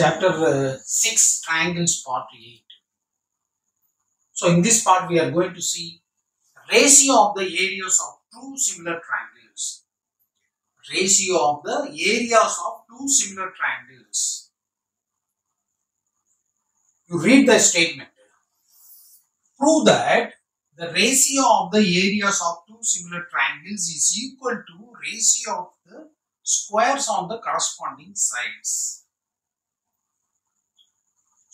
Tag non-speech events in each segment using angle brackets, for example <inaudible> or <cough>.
chapter uh, 6 triangles part 8 so in this part we are going to see ratio of the areas of two similar triangles. Ratio of the areas of two similar triangles. You read the statement. Prove that the ratio of the areas of two similar triangles is equal to ratio of the squares on the corresponding sides.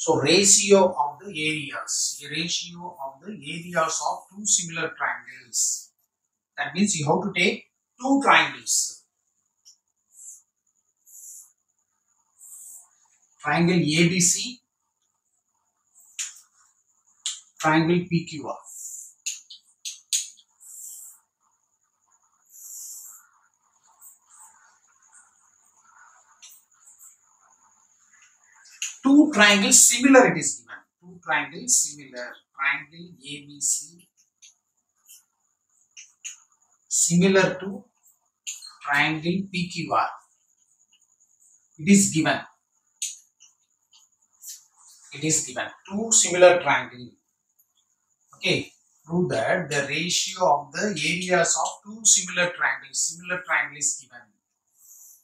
So ratio of the areas, ratio of the areas of two similar triangles. That means you have to take two triangles. Triangle ABC, triangle PQR. Two triangles similar it is given. Two triangles similar. Triangle abc similar to triangle pqr it is given. It is given. Two similar triangle. Okay. Prove that the ratio of the areas of two similar triangles similar triangle is given.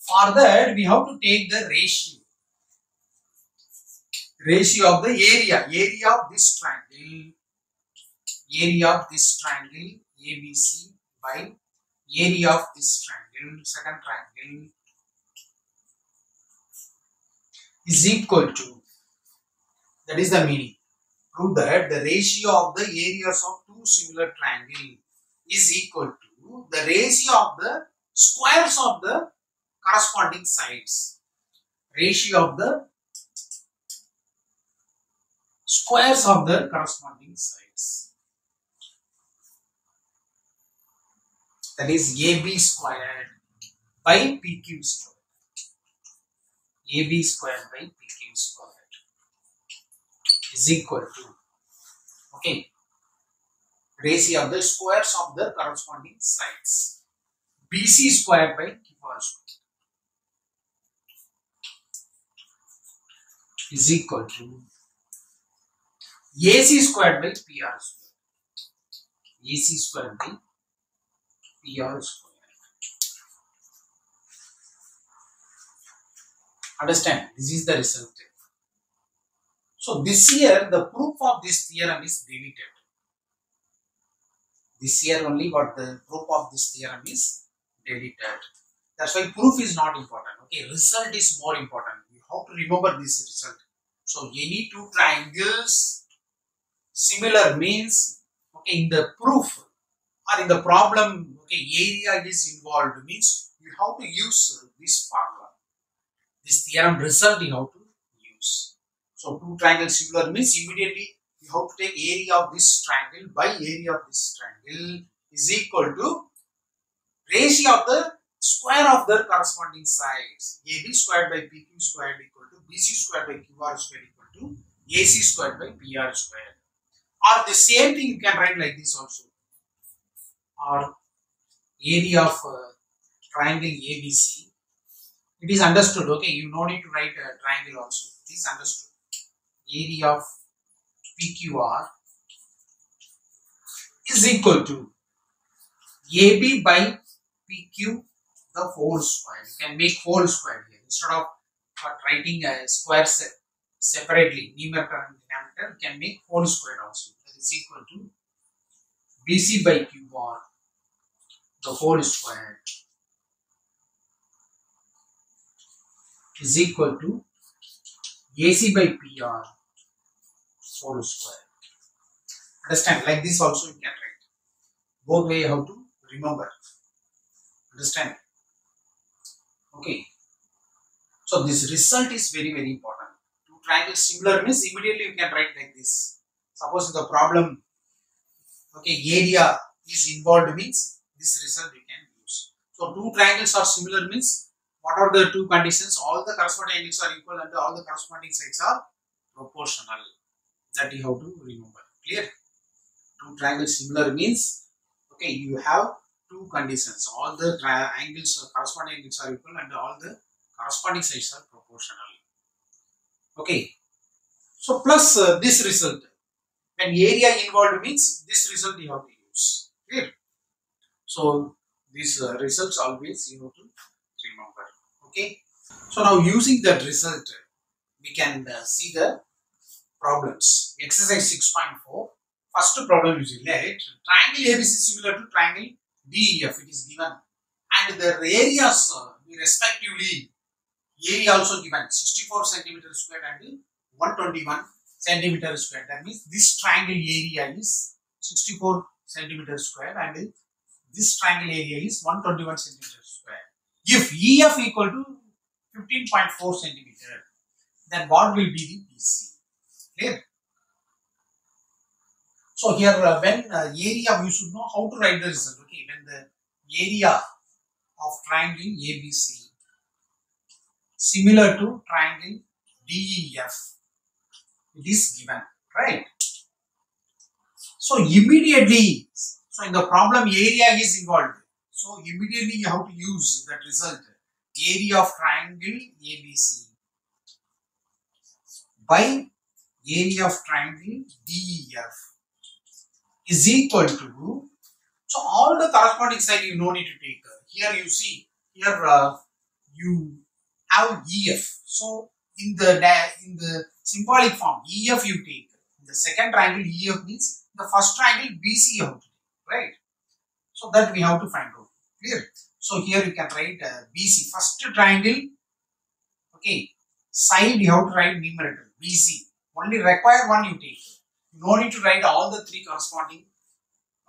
For that we have to take the ratio ratio of the area area of this triangle area of this triangle abc by area of this triangle second triangle is equal to that is the meaning. Prove that the ratio of the areas of two similar triangle is equal to the ratio of the squares of the corresponding sides. Ratio of the squares of the corresponding sides. That is AB squared by PQ squared. AB squared by PQ squared is equal to okay ratio of the squares of the corresponding sides. BC squared by QR squared is equal to AC squared by PR squared. AC squared by PR squared. Understand? This is the result. So this year the proof of this theorem is deleted. This year only what the proof of this theorem is deleted. That's why proof is not important. Okay, result is more important. You have to remember this result. So any two triangles similar means okay in the proof or in the problem okay area is involved means you have to use this formula. This theorem result you have to use. So two triangles similar means immediately you have to take area of this triangle by area of this triangle is equal to ratio of the square of the corresponding sides. Ab squared by pq squared equal to bc squared by qr squared equal to ac squared by pr squared or the same thing you can write like this also. Or area of uh, triangle ABC it is understood okay you no need to write a triangle also. It is understood. Area of PQR is equal to AB by PQ the whole square. You can make whole square here instead of uh, writing a square set separately numerator and denominator can make whole square also that is equal to BC by QR the whole square is equal to AC by PR whole square. Understand? Like this also you can write. Both way how to remember. Understand? Okay. So this result is very very important two triangles similar means immediately you can write like this. Suppose the problem okay area is involved means this result we can use. So two triangles are similar means what are the two conditions? All the corresponding angles are equal and all the corresponding sides are proportional. That you have to remember. Clear? Two triangles similar means okay you have two conditions. All the angles corresponding angles are equal and all the corresponding sides are proportional Okay. So plus uh, this result. When area involved means this result you have to use. Clear? So these uh, results always you have to remember. Okay. So now using that result, we can uh, see the problems. Exercise 6.4. First problem is let triangle ABC is similar to triangle DEF. It is given and the areas uh, respectively area also given 64 centimeter square and 121 centimeter square. That means this triangle area is 64 centimeter square and this triangle area is 121 centimeter square. If EF equal to 15.4 centimeter, then what will be the BC? Clear? So here uh, when uh, area we should know how to write the result. Okay, when the area of triangle ABC similar to triangle DEF it is given right? So immediately so in the problem area is involved. So immediately you have to use that result. Area of triangle ABC by area of triangle DEF is equal to so all the corresponding side you no need to take. Here you see here uh, you have EF so in the in the symbolic form EF you take. In the second triangle EF means the first triangle BC you to right? So that we have to find out. Clear? So here you can write uh, BC first triangle okay side you have to write numerator BC only require one you take. No need to write all the three corresponding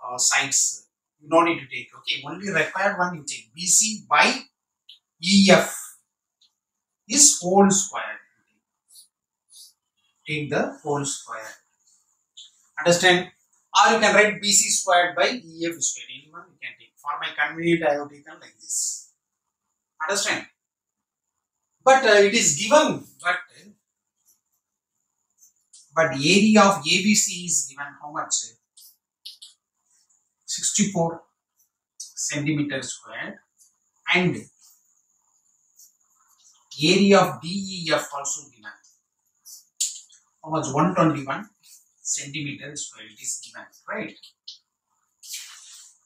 uh, sides. You no need to take okay? Only require one you take. BC by EF is whole square. Take the whole square. Understand? Or you can write BC squared by EF squared. Anyone you can take. For my convenience, I have taken like this. Understand? But uh, it is given but but area of ABC is given how much? 64 centimeter square. And area of DEF also given. How much? 121 centimeter square it is given right?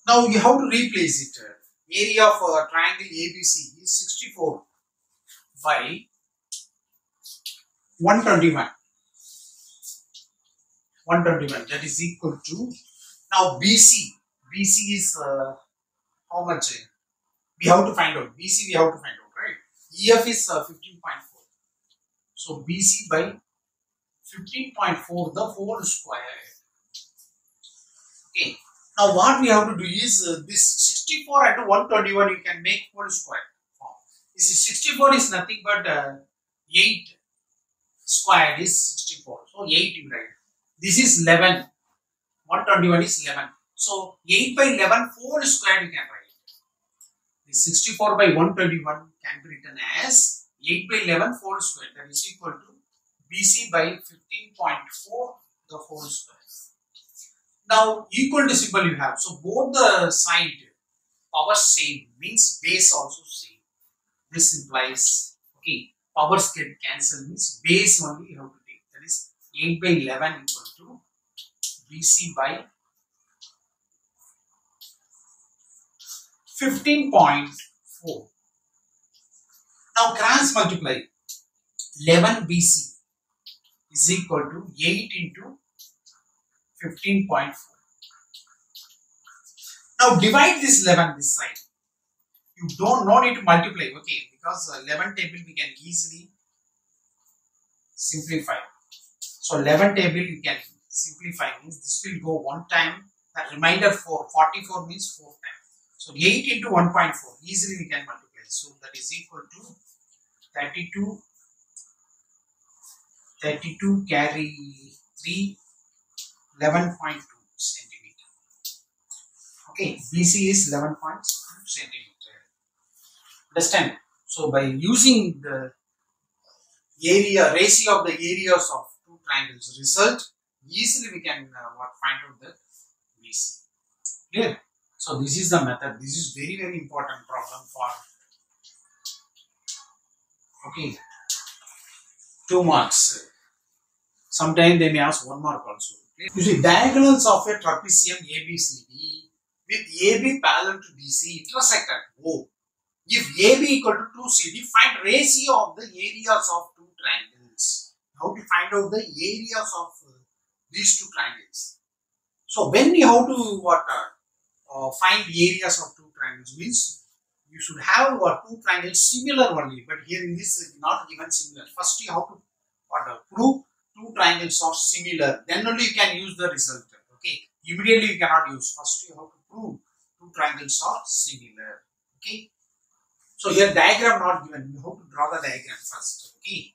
Now you have to replace it. Area of a triangle ABC is 64 by 121 121 that is equal to now BC BC is uh, how much? We have to find out BC we have to find out EF is uh, 15.4 so BC by 15.4 the whole square. Okay. Now what we have to do is uh, this 64 and 121 you can make whole square this is 64 is nothing but uh, 8 square is 64 so 8 you write. This is 11 121 is 11 so 8 by 11 4 square you can write. This 64 by 121 can be written as 8 by 11 4 square that is equal to BC by 15.4 the whole square. Now equal to symbol you have. So both the side power same means base also same. This implies okay powers get cancelled means base only you have to take. That is 8 by 11 equal to BC by 15.4. Now cross multiply 11 BC is equal to 8 into 15.4. Now divide this 11 this side. You don't no need to multiply, okay, because 11 table we can easily simplify. So 11 table you can simplify means this will go one time, the remainder 4, 44 means 4 times. So 8 into 1.4 easily we can multiply. So that is equal to 32 32 carry 3 11.2 centimeter. Okay bc is 11.2 centimeter. Understand? So by using the area ratio of the areas of two triangles result easily we can uh, find out the bc clear? So this is the method. This is very very important problem for okay two marks. Sometimes they may ask one mark also. You see, diagonals of a trapezium ABCD with AB parallel to BC intersect at O. If AB equal to 2CD, find ratio of the areas of two triangles. How to find out the areas of uh, these two triangles. So when you have to what uh, uh, find areas of two triangles means you should have two triangles similar only. But here in this is not given similar. First you have to uh, prove two triangles are similar. Then only you can use the result. Okay. Immediately you cannot use. First you have to prove two triangles are similar. Okay. So here diagram not given. You have to draw the diagram first. Okay.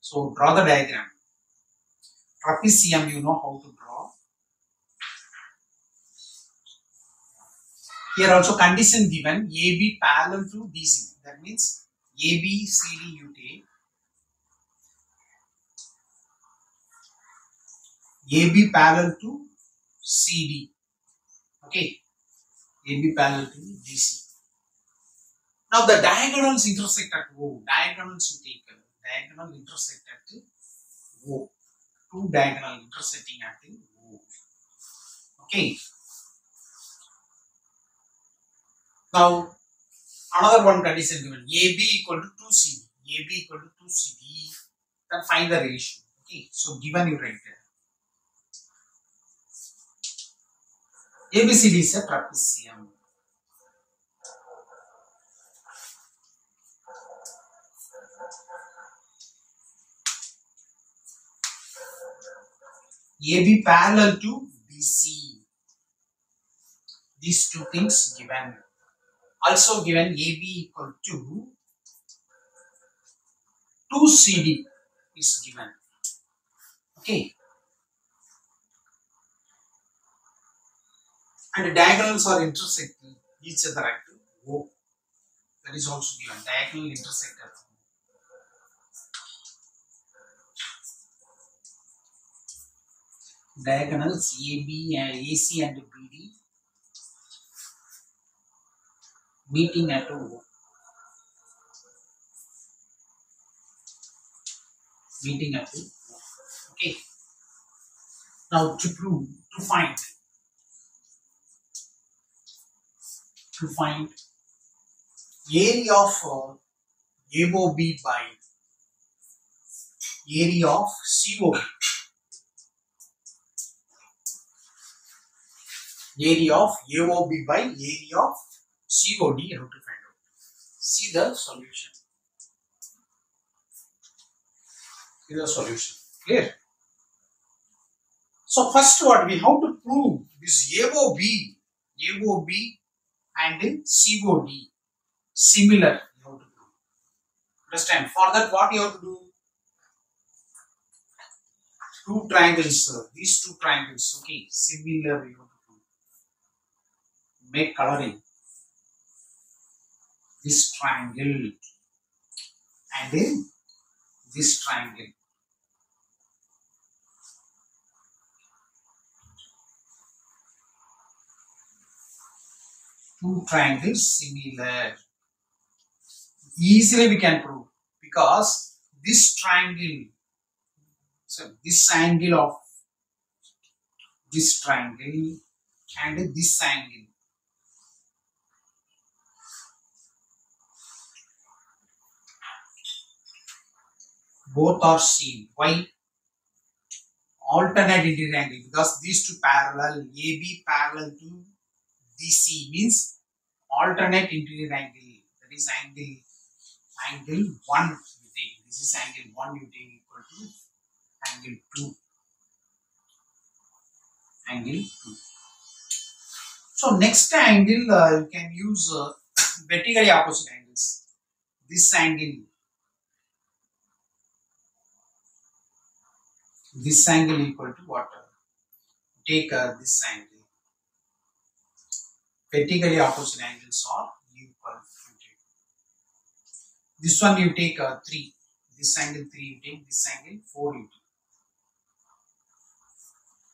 So draw the diagram. Trapezium you know how to Here also condition given AB parallel to BC. That means AB CD take. AB parallel to CD. Okay. AB parallel to BC. Now the diagonals intersect at O. Diagonals you take. uh, Diagonal intersect at O. Two diagonal intersecting at O. Okay. Now another one condition given. AB equal to 2CD. AB equal to 2CD. Then find the ratio. Okay. So given you write there. ABCD is a trapezium. AB parallel to BC. These two things given. Also given AB equal to 2CD is given. Okay. And the diagonals are intersecting each other at O. That is also given. Diagonal intersect diagonals AB and AC and BD meeting at O. Meeting at O. Okay. Now to prove, to find, to find area of uh, AOB by area of COB. area of AOB by area of COD have to find out. See the solution. See the solution. Clear? So first what we have to prove this AOB, AOB and COD similar you have to prove. Understand? For that what you have to do? Two triangles, sir. These two triangles, okay, similar you have to prove. Make coloring. This triangle and then this triangle. Two triangles similar. Easily we can prove because this triangle, so this angle of this triangle and this angle both are seen. Why? Alternate interior angle because these two parallel AB parallel to DC means alternate interior angle. That is angle angle one you take. This is angle one you take equal to angle two. Angle two. So next angle uh, you can use uh, <coughs> vertically opposite angles. This angle this angle equal to what? Take uh, this angle. Vertically opposite angles are equal. This one you take uh, 3. This angle 3 you take. This angle 4 you take.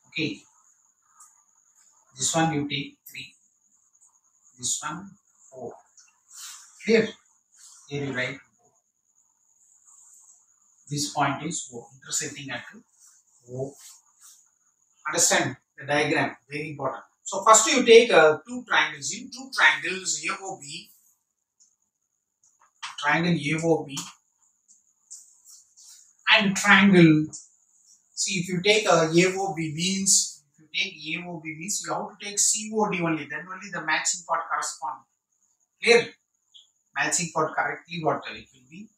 Okay. This one you take 3. This one 4. Clear? Here you write This point is O, intersecting at Understand the diagram, very important. So first you take uh, two triangles in two triangles AOB, triangle AOB and triangle. See if you take a AOB means if you take AOB means you have to take COD only. Then only the matching part correspond. Clear? Matching part correctly what it will be.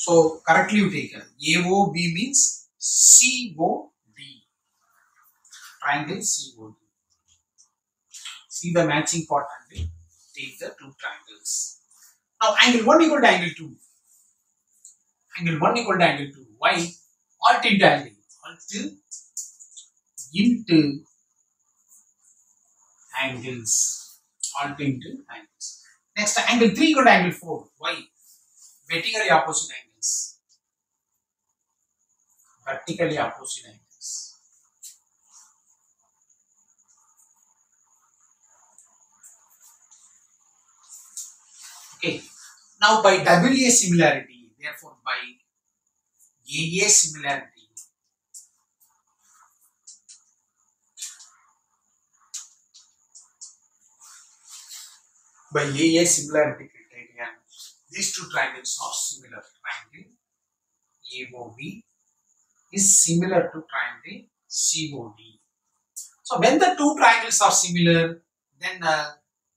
So correctly you take. AOB means COD. Triangle COD. See the matching part and take the two triangles. Now angle 1 equal to angle 2. Angle 1 equal to angle 2. Why? Alt into angle. Alt into angles. Alt into angles. Next angle 3 equal to angle 4. Why? Vertically opposite angles. Vertically opposite angles. Okay. Now by AA similarity, therefore by AA similarity, by AA similarity criterion, these two triangles are similar. Triangle AOB is similar to triangle COD. So when the two triangles are similar, then uh,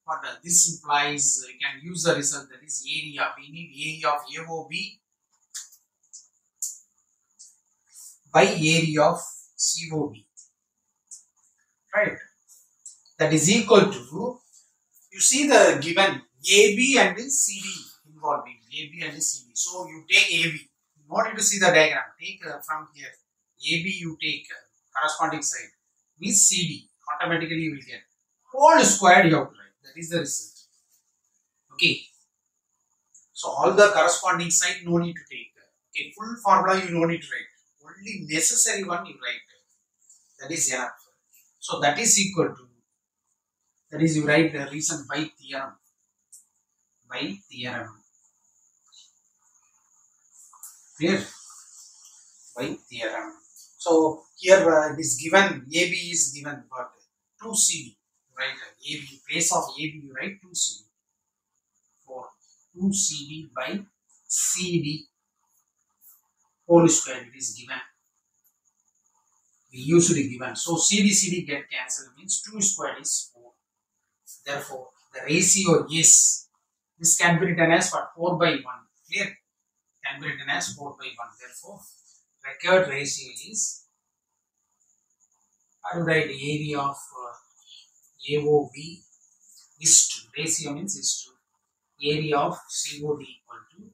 what uh, this implies, we can use the result that is area. We need area of AOB by area of COB, Right? That is equal to, you see the given AB and CD involving AB and CD. So you take AB. In order to see the diagram, take uh, from here. AB you take uh, corresponding side. Means CD. Automatically you will get. Whole squared you have to write. That is the result. Okay. So all the corresponding side no need to take. Okay, full formula you no need to write. Only necessary one you write. That is enough. So that is equal to. That is you write the reason by theorem. By theorem. Clear? By theorem. So here uh, it is given AB is given but 2CD right? AB place of AB right? 2CD for 2CD by CD whole square it is given. We usually given. So CD CD get cancelled means 2 square is 4 therefore the ratio is this can be written as what 4 by 1 clear can be written as 4 by 1 therefore required ratio is I will write area of uh, AOB is to ratio means is to area of COD equal to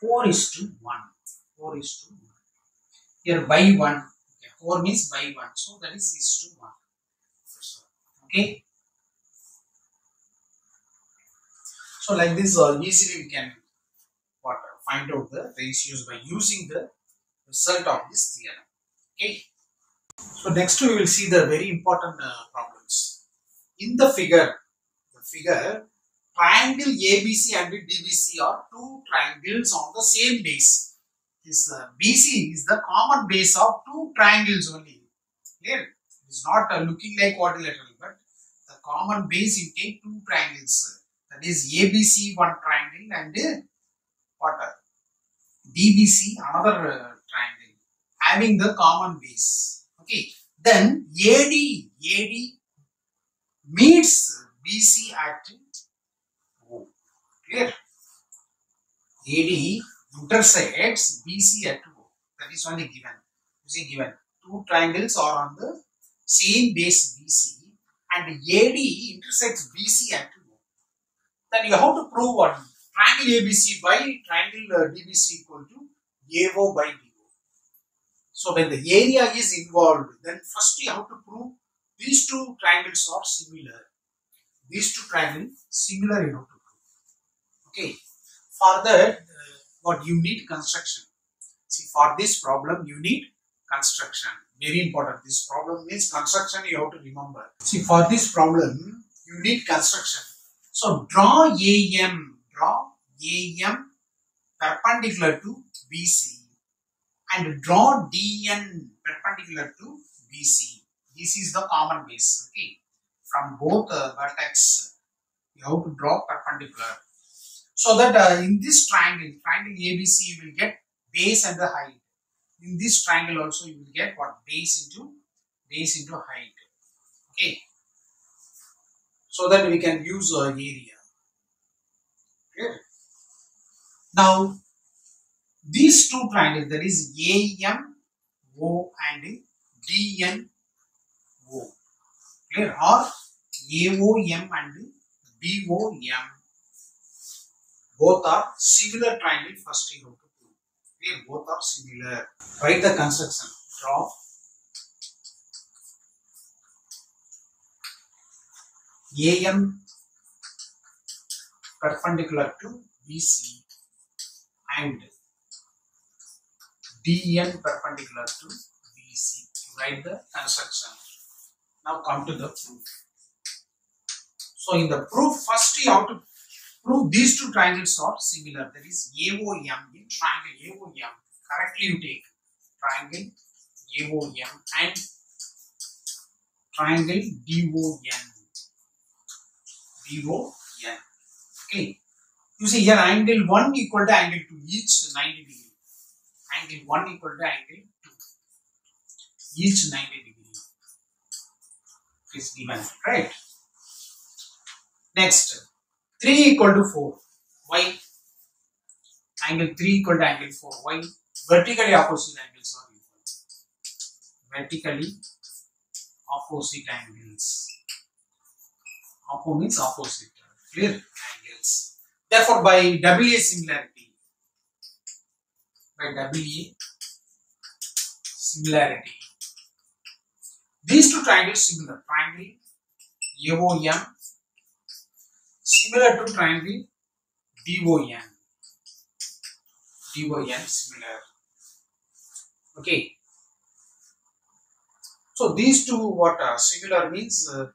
4 is to 1 4 is to 1 here by 1 okay, 4 means by 1 so that is is to 1 okay? So like this uh, easily we can find out the ratios by using the result of this theorem okay so next we will see the very important uh, problems. In the figure, the figure, triangle ABC and DBC are two triangles on the same base. This uh, BC is the common base of two triangles only. Clear? It is not uh, looking like quadrilateral, but the common base you take two triangles. That is ABC one triangle and Uh, DBC another uh, triangle having the common base. Okay, then AD, AD meets BC at O. Clear? AD intersects BC at O. That is only given. You see, given two triangles are on the same base BC and AD intersects BC at O. Then you have to prove what? Triangle ABC by triangle uh, DBC equal to AO by DO. So when the area is involved, then first you have to prove these two triangles are similar. These two triangles similar you have to prove. Okay. For that, uh, what you need construction. See, for this problem, you need construction. Very important. This problem means construction you have to remember. See, for this problem, you need construction. So, draw AM, AM perpendicular to BC and draw DN perpendicular to BC. This is the common base. Okay, from both uh, vertex, you have to draw perpendicular. So that uh, in this triangle, triangle ABC, you will get base and the height. In this triangle also, you will get what base into base into height. Okay, so that we can use uh, area. Clear? Now, these two triangles, that is AMO and DN, O. Clear? Or AOM and BOM. Both are similar triangle. First you have to prove. Clear? Both are similar. Write the construction. Draw. AM perpendicular to BC and DN perpendicular to BC. Write the construction. Now come to the proof. So in the proof, first you have to prove these two triangles are similar. That is AOM in triangle AOM. Correctly you take triangle AOM and triangle DON. DON. Okay. You see here angle 1 equal to angle 2 each 90 degree. Angle 1 equal to angle 2 each 90 degree. Is given right. Next. 3 equal to 4 why? Angle 3 equal to angle 4 why? Vertically opposite angles are equal. Vertically opposite angles. Oppo means opposite. Clear Therefore, by AA similarity, by AA similarity, these two triangles similar. Triangle AOM similar to triangle DON. DON similar. Okay. So these two what are similar means uh,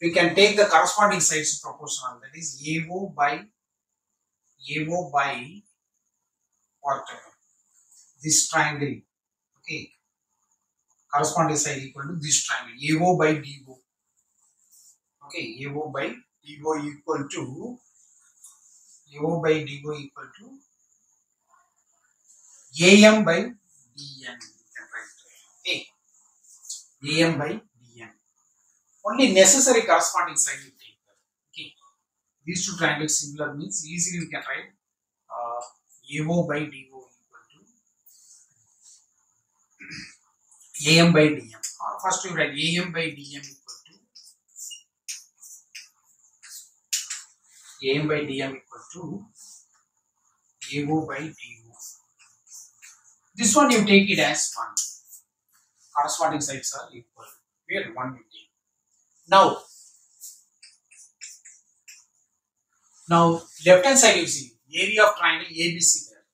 we can take the corresponding sides proportional that is AO by AO by what this triangle okay. Corresponding side equal to this triangle. AO by DO okay. AO by DO equal to AO by DO equal to AM by DN okay. AM by only necessary corresponding side you take. Okay? These two triangles similar means easily we can write uh, AO by DO equal to AM by DM or first you write AM by DM equal to AM by DM equal to AO by DO this one you take it as 1 corresponding sides are equal. Where 1 you take now, now left hand side you see area of triangle ABC there.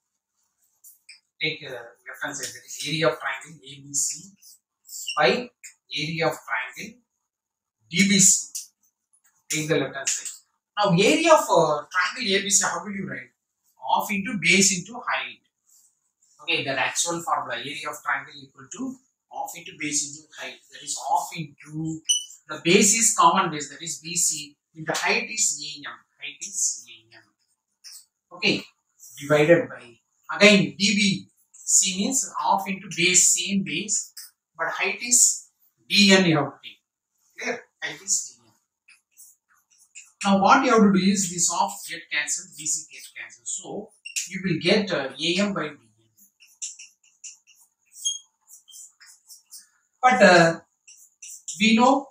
Take uh, left hand side that is area of triangle ABC by area of triangle DBC. Take the left hand side. Now area of uh, triangle ABC how will you write? Off into base into height. Okay, that actual formula area of triangle equal to off into base into height. That is off into the base is common base that is BC and the height is AM. Height is AM. Okay, divided by again DB. C means off into base, same base, but height is DN you have to take. Clear? Height is DN. Now what you have to do is this off get cancelled, BC get cancelled. So you will get uh, AM by DN. But uh, we know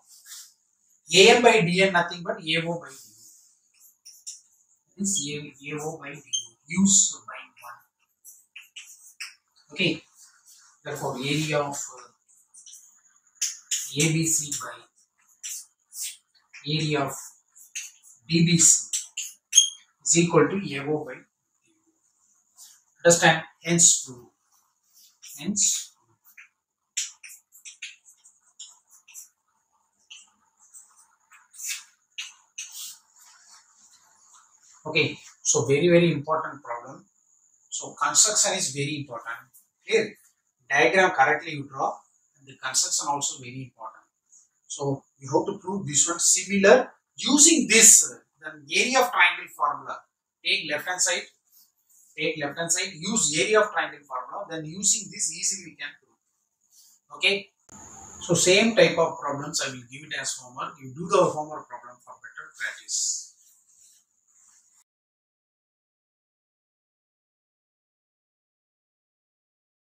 AM by DN nothing but AO by DO. This AO by DO. Use by 1. Okay. Therefore, area of uh, ABC by area of DBC is equal to AO by DO. Understand? Hence, true. hence okay so very very important problem. So construction is very important. Clear? Diagram correctly you draw and the construction also very important. So you have to prove this one similar using this the area of triangle formula. Take left hand side. Take left hand side. Use area of triangle formula. Then using this easily we can prove. Okay? So same type of problems i will give it as homework. You do the homework problem for better practice